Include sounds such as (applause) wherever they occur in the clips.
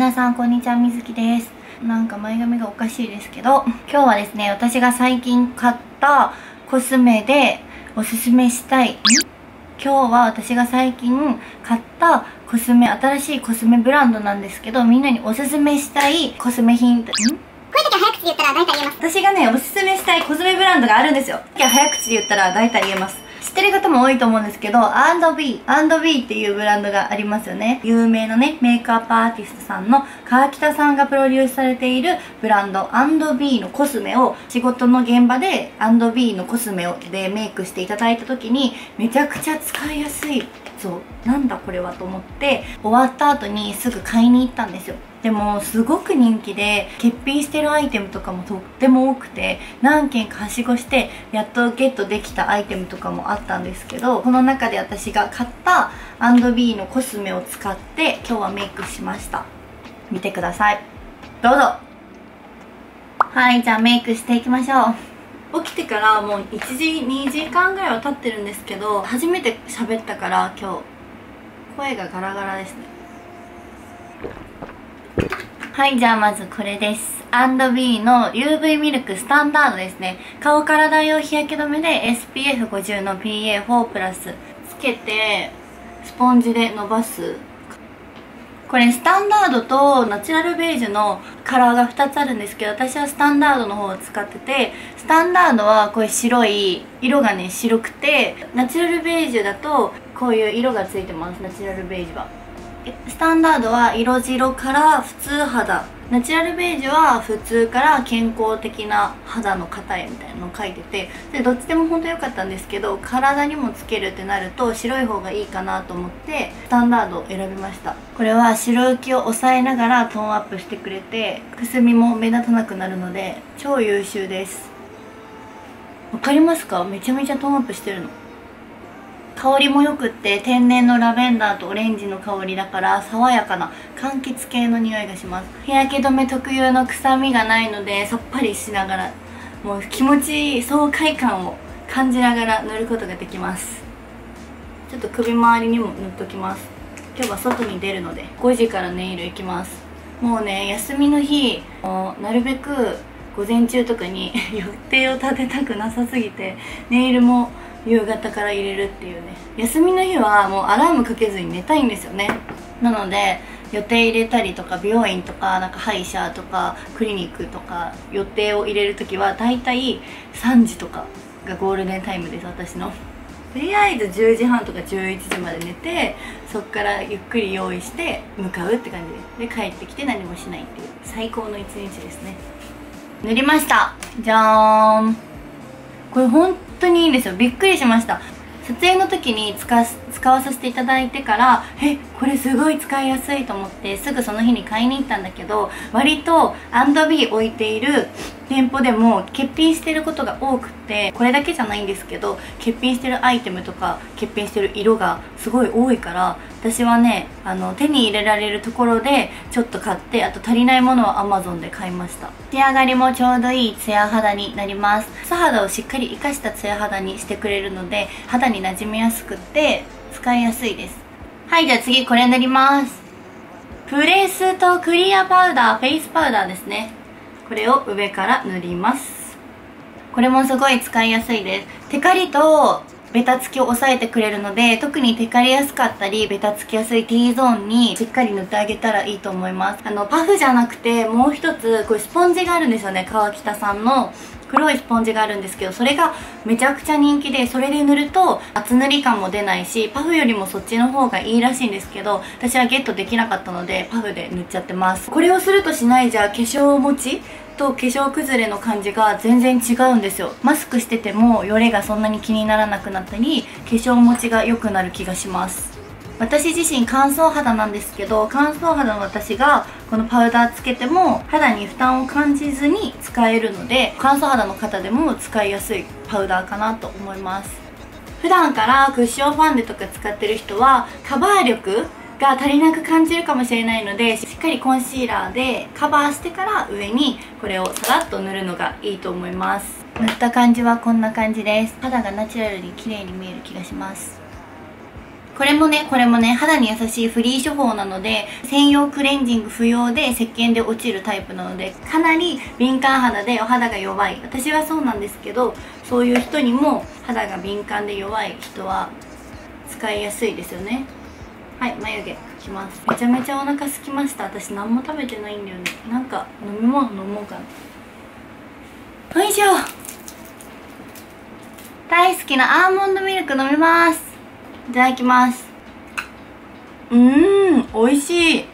皆さんこんにちはみずきです。なんか前髪がおかしいですけど今日はですね私が最近買ったコスメでおすすめしたい。今日は私が最近買ったコスメ新しいコスメブランドなんですけどみんなにおすすめしたいコスメ品んこういう時は早口で言ったら大体言えます。私がねおすすめしたいコスメブランドがあるんですよ。早口で言ったら大体言えます知ってる方も多いと思うんですけど、&B、&B っていうブランドがありますよね。有名なね、メイクアップアーティストさんの川北さんがプロデュースされているブランド &B のコスメを仕事の現場で &B のコスメをでメイクしていただいた時にめちゃくちゃ使いやすいそうなんだこれはと思って終わった後にすぐ買いに行ったんですよでもすごく人気で欠品してるアイテムとかもとっても多くて何件かはしごしてやっとゲットできたアイテムとかもあったんですけどこの中で私が買った &B のコスメを使って今日はメイクしました。見てください。どうぞ。はいじゃあメイクしていきましょう。起きてからもう1時2時間ぐらいは経ってるんですけど初めて喋ったから今日声がガラガラですね。はいじゃあまずこれです。&B の UV ミルクスタンダードですね。顔体用日焼け止めで SPF50 の PA4 プラスつけてスポンジで伸ばす。これスタンダードとナチュラルベージュのカラーが2つあるんですけど私はスタンダードの方を使っててスタンダードはこういう白い色がね白くてナチュラルベージュだとこういう色がついてますナチュラルベージュは。スタンダードは色白から普通肌。ナチュラルベージュは普通から健康的な肌の方へみたいなのを書いててでどっちでも本当良かったんですけど体にもつけるってなると白い方がいいかなと思ってスタンダードを選びました。これは白浮きを抑えながらトーンアップしてくれてくすみも目立たなくなるので超優秀です。わかりますか？めちゃめちゃトーンアップしてるの。香りもよくって天然のラベンダーとオレンジの香りだから爽やかな柑橘系の匂いがします。日焼け止め特有の臭みがないのでさっぱりしながらもう気持ちいい爽快感を感じながら塗ることができます。ちょっと首周りにも塗っときます。今日は外に出るので5時からネイル行きます。もうね休みの日なるべく午前中とかに (laughs) 予定を立てたくなさすぎてネイルも夕方から入れるっていうね。休みの日はもうアラームかけずに寝たいんですよね。なので予定入れたりとか美容院とかなんか歯医者とかクリニックとか予定を入れる時は大体3時とかがゴールデンタイムです私の。とりあえず10時半とか11時まで寝てそっからゆっくり用意して向かうって感じでで帰ってきて何もしないっていう。最高の一日ですね。塗りました。じゃーん。これ本当にいいんですよ。びっくりしました。撮影の時に使使わさせていただいてからえこれすごい使いやすいと思ってすぐその日に買いに行ったんだけど割と &B 置いている店舗でも欠品してることが多くてこれだけじゃないんですけど欠品してるアイテムとか欠品してる色がすごい多いから私はねあの手に入れられるところでちょっと買ってあと足りないものは Amazon で買いました。仕上がりもちょうどいいツヤ肌になります。素肌をしっかり活かしたツヤ肌にしてくれるので肌に馴染みやすくて使いやすいです。はいじゃあ次これ塗ります。プレスとクリアパウダーフェイスパウダーですね。これを上から塗ります。これもすごい使いやすいです。テカリとベタつきを抑えてくれるので特にテカりやすかったりベタつきやすい T ゾーンにしっかり塗ってあげたらいいと思います。あのパフじゃなくてもう一つこれスポンジがあるんですよね川北さんの。黒いスポンジがあるんですけどそれがめちゃくちゃ人気でそれで塗ると厚塗り感も出ないしパフよりもそっちの方がいいらしいんですけど私はゲットできなかったのでパフで塗っちゃってます。これをするとしないじゃ化粧持ちと化粧崩れの感じが全然違うんですよ。マスクしててもよれがそんなに気にならなくなったり化粧持ちが良くなる気がします。私自身乾燥肌なんですけど乾燥肌の私がこのパウダーつけても肌に負担を感じずに使えるので乾燥肌の方でも使いやすいパウダーかなと思います。普段からクッションファンデとか使ってる人はカバー力が足りなく感じるかもしれないのでしっかりコンシーラーでカバーしてから上にこれをさらっと塗るのがいいと思います。塗った感じはこんな感じです。肌がナチュラルに綺麗に見える気がします。これもねこれもね肌に優しいフリー処方なので専用クレンジング不要で石鹸で落ちるタイプなのでかなり敏感肌でお肌が弱い。私はそうなんですけどそういう人にも肌が敏感で弱い人は使いやすいですよね。はい眉毛描きます。めちゃめちゃお腹空きました。私何も食べてないんだよね。なんか飲み物飲もうかな。よいしょ。大好きなアーモンドミルク飲みます。いただきます。うん美味しい。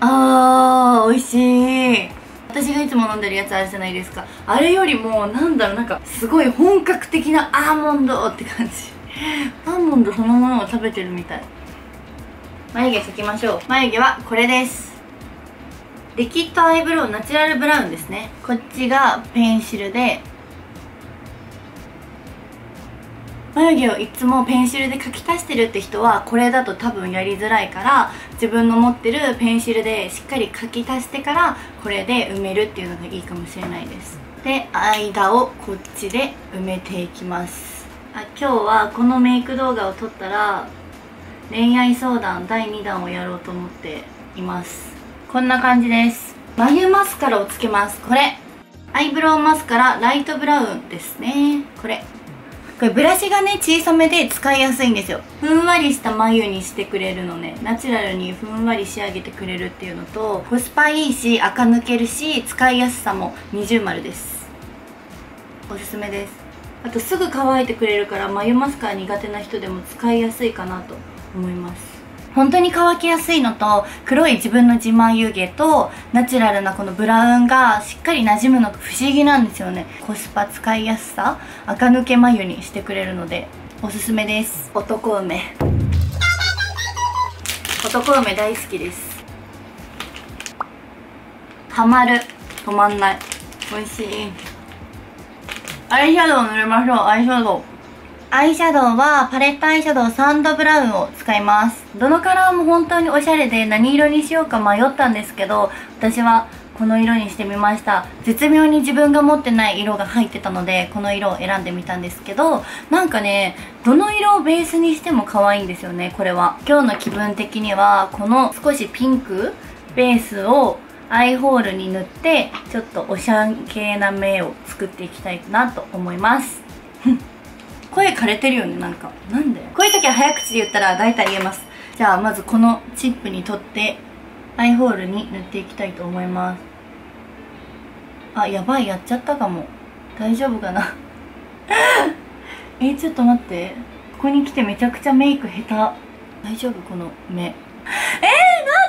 あー美味しい。私がいつも飲んでるやつあるじゃないですか。あれよりもなんだろうなんかすごい本格的なアーモンドって感じ。アーモンドそのものを食べてるみたい。眉毛描きましょう。眉毛はこれです。リキッドアイブロウナチュラルブラウンですね。こっちがペンシルで眉毛をいつもペンシルで描き足してるって人はこれだと多分やりづらいから自分の持ってるペンシルでしっかり描き足してからこれで埋めるっていうのがいいかもしれないです。で間をこっちで埋めていきます。あ今日はこのメイク動画を撮ったら恋愛相談第2弾をやろうと思っています。こんな感じです。眉マスカラをつけます。これ。アイブロウマスカラライトブラウンですね。これ。これブラシがね小さめで使いやすいんですよ。ふんわりした眉にしてくれるのね。ナチュラルにふんわり仕上げてくれるっていうのとコスパいいし垢抜けるし使いやすさも二重丸です。おすすめです。あとすぐ乾いてくれるから眉マスカラ苦手な人でも使いやすいかなと思います。本当に乾きやすいのと黒い自分の自眉毛とナチュラルなこのブラウンがしっかり馴染むのが不思議なんですよね。コスパ使いやすさ垢抜け眉にしてくれるのでおすすめです。男梅。男梅大好きです。ハマる。止まんない。美味しい。アイシャドウ塗りましょう。アイシャドウアイシャドウはパレットアイシャドウサンドブラウンを使います。どのカラーも本当におしゃれで何色にしようか迷ったんですけど私はこの色にしてみました。絶妙に自分が持ってない色が入ってたのでこの色を選んでみたんですけどなんかねどの色をベースにしても可愛いんですよねこれは。今日の気分的にはこの少しピンクベースをアイホールに塗ってちょっとおしゃん系な目を作っていきたいなと思います。声枯れてるよねなんか。なんで？こういう時は早口で言ったら大体言えます。じゃあまずこのチップに取ってアイホールに塗っていきたいと思います。あやばいやっちゃったかも。大丈夫かな？(laughs) えちょっと待って。ここに来てめちゃくちゃメイク下手。大丈夫この目。えー、待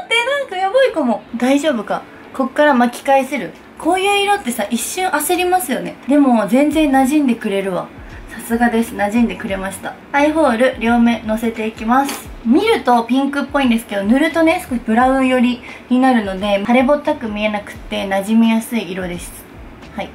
ってなんかやばいかも。大丈夫か？こっから巻き返せる。こういう色ってさ一瞬焦りますよね。でも全然馴染んでくれるわ。さすがです。馴染んでくれました。アイホール両目のせていきます。見るとピンクっぽいんですけど塗るとね少しブラウン寄りになるので腫れぼったく見えなくって馴染みやすい色です。はい。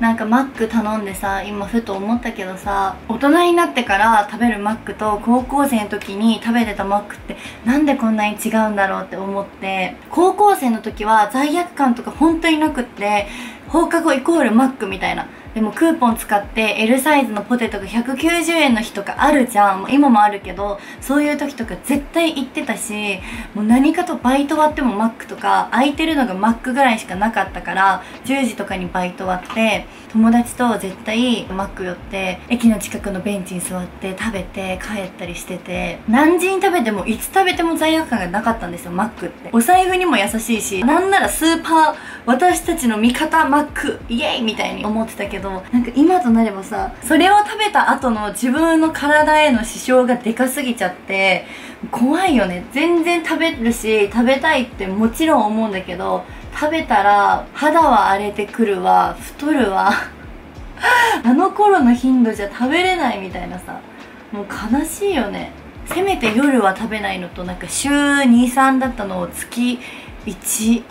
なんかマック頼んでさ今ふと思ったけどさ大人になってから食べるマックと高校生の時に食べてたマックってなんでこんなに違うんだろうって思って高校生の時は罪悪感とか本当になくって放課後イコールマックみたいな。でもクーポン使って L サイズのポテトが190円の日とかあるじゃん。今もあるけどそういう時とか絶対行ってたしもう何かとバイト終わってもマックとか空いてるのがマックぐらいしかなかったから10時とかにバイト終わって友達と絶対マック寄って駅の近くのベンチに座って食べて帰ったりしてて何時に食べてもいつ食べても罪悪感がなかったんですよマックって。お財布にも優しいしなんならスーパー私たちの味方マックイエイみたいに思ってたけどなんか今となればさそれを食べた後の自分の体への支障がでかすぎちゃって怖いよね。全然食べるし食べたいってもちろん思うんだけど食べたら肌は荒れてくるわ太るわ。(laughs) あの頃の頻度じゃ食べれないみたいなさ。もう悲しいよね。せめて夜は食べないのとなんか週23だったのを月1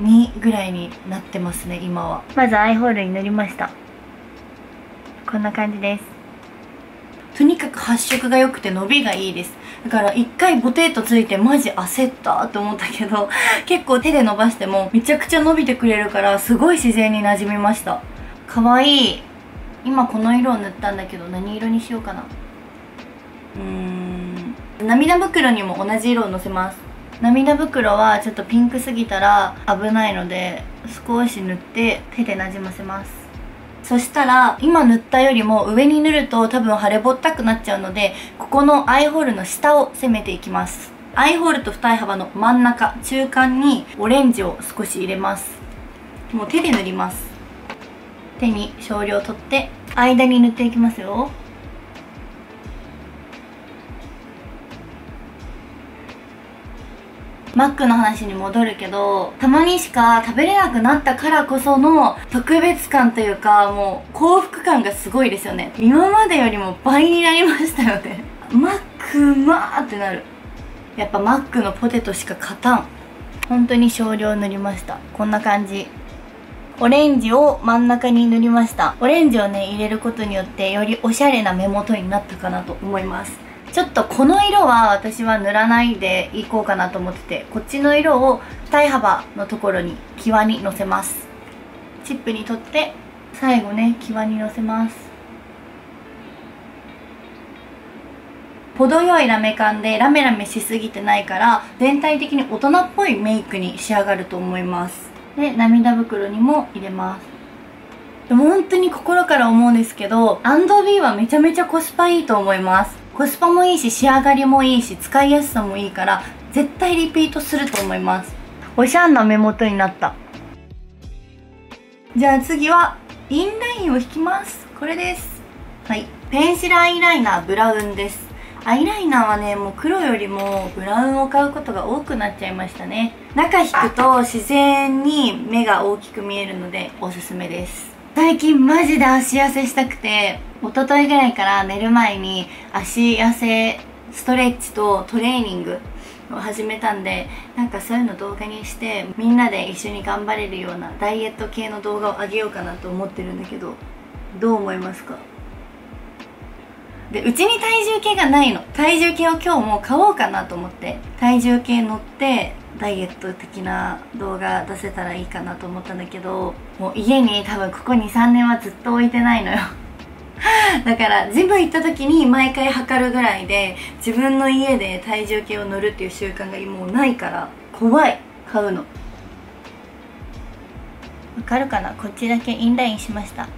2ぐらいになってますね今は。まずアイホールに塗りました。こんな感じです。とにかく発色が良くて伸びがいいです。だから一回ボテートついてマジ焦ったと思ったけど (laughs) 結構手で伸ばしてもめちゃくちゃ伸びてくれるからすごい自然に馴染みました。かわい。い今この色を塗ったんだけど何色にしようかな。うーん。涙袋にも同じ色をのせます。涙袋はちょっとピンクすぎたら危ないので少し塗って手でなじませます。そしたら今塗ったよりも上に塗ると多分腫れぼったくなっちゃうのでここのアイホールの下を攻めていきます。アイホールと二重幅の真ん中中間にオレンジを少し入れます。もう手で塗ります。手に少量取って間に塗っていきますよ。マックの話に戻るけどたまにしか食べれなくなったからこその特別感というかもう幸福感がすごいですよね。今までよりも倍になりましたよね。マックうまーってなる。やっぱマックのポテトしか勝たん。本当に少量塗りました。こんな感じ。オレンジを真ん中に塗りました。オレンジをね入れることによってよりおしゃれな目元になったかなと思います。ちょっとこの色は私は塗らないでいこうかなと思っててこっちの色を二重幅のところに際にのせます。チップに取って最後ね際にのせます。程よいラメ感でラメラメしすぎてないから全体的に大人っぽいメイクに仕上がると思います。で涙袋にも入れます。でも本当に心から思うんですけど &B はめちゃめちゃコスパいいと思います。コスパもいいし仕上がりもいいし使いやすさもいいから絶対リピートすると思います。おしゃんな目元になった。じゃあ次はインラインを引きます。これです。はい。ペンシルアイライナーブラウンです。アイライナーはねもう黒よりもブラウンを買うことが多くなっちゃいましたね。中引くと自然に目が大きく見えるのでおすすめです最近マジで足痩せしたくて一昨日ぐらいから寝る前に足痩せストレッチとトレーニングを始めたんでなんかそういうの動画にしてみんなで一緒に頑張れるようなダイエット系の動画を上げようかなと思ってるんだけどどう思いますか？でうちに体重計がないの。体重計を今日も買おうかなと思って体重計乗ってダイエット的な動画出せたらいいかなと思ったんだけどもう家に多分ここ23年はずっと置いてないのよ。(laughs) だからジム行った時に毎回測るぐらいで自分の家で体重計を乗るっていう習慣がもうないから怖い。買うの。わかるかな？こっちだけインラインしました。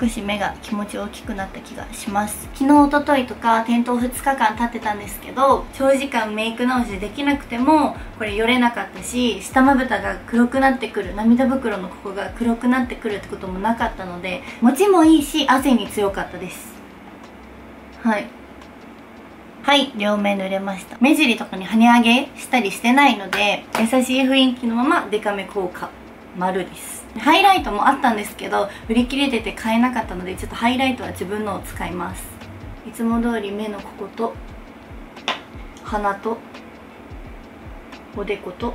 少し目が気持ち大きくなった気がします。昨日おとといとか店頭2日間経ってたんですけど長時間メイク直しできなくてもこれよれなかったし下まぶたが黒くなってくる涙袋のここが黒くなってくるってこともなかったので持ちもいいし汗に強かったです。はい。はい両面塗れました。目尻とかに跳ね上げしたりしてないので優しい雰囲気のままデカめ効果丸です。ハイライトもあったんですけど売り切れてて買えなかったのでちょっとハイライトは自分のを使います。いつも通り目のここと鼻とおでこと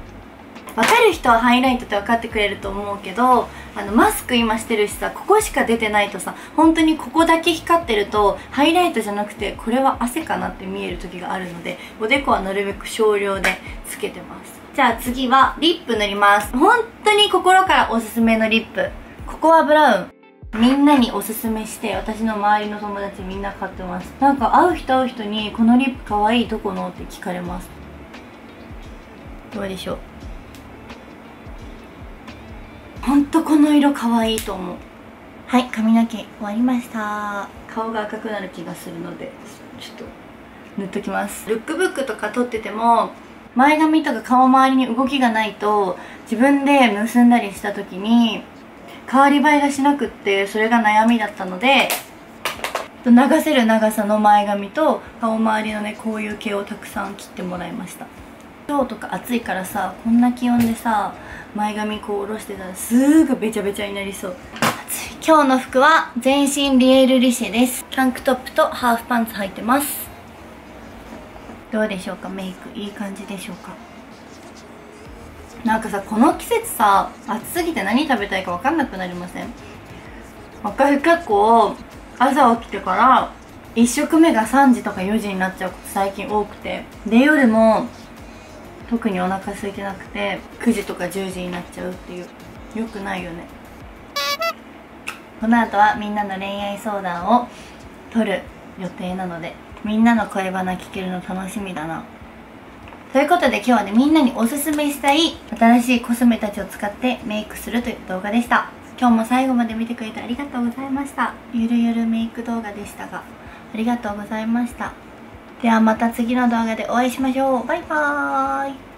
分かる人はハイライトって分かってくれると思うけどあのマスク今してるしさここしか出てないとさ本当にここだけ光ってるとハイライトじゃなくてこれは汗かなって見える時があるのでおでこはなるべく少量でつけてます。じゃあ次はリップ塗ります。本当に心からおすすめのリップ。ココアブラウン。みんなにおすすめして私の周りの友達みんな買ってます。なんか会う人会う人にこのリップかわいいどこのって聞かれます。どうでしょう？ほんとこの色かわいいと思う。はい髪の毛終わりました。顔が赤くなる気がするのでちょっと塗っときます。ルックブックとか撮ってても前髪とか顔周りに動きがないと自分で結んだりした時に変わり映えがしなくってそれが悩みだったので流せる長さの前髪と顔周りのねこういう毛をたくさん切ってもらいました。今日とか暑いからさこんな気温でさ前髪こう下ろしてたらすぐべちゃべちゃになりそう。今日の服は全身リエールリシェです。タンクトップとハーフパンツ履いてます。どうでしょうか？メイクいい感じでしょうか？なんかさこの季節さ暑すぎて何食べたいか分かんなくなりません？私結構朝起きてから1食目が3時とか4時になっちゃうこと最近多くて。で夜も特にお腹空いてなくて9時とか10時になっちゃうっていう。よくないよね。この後はみんなの恋愛相談を取る予定なので。みんなの恋バナ聞けるの楽しみだな。ということで今日はねみんなにおすすめしたい新しいコスメたちを使ってメイクするという動画でした。今日も最後まで見てくれてありがとうございました。ゆるゆるメイク動画でしたがありがとうございました。ではまた次の動画でお会いしましょう。バイバーイ。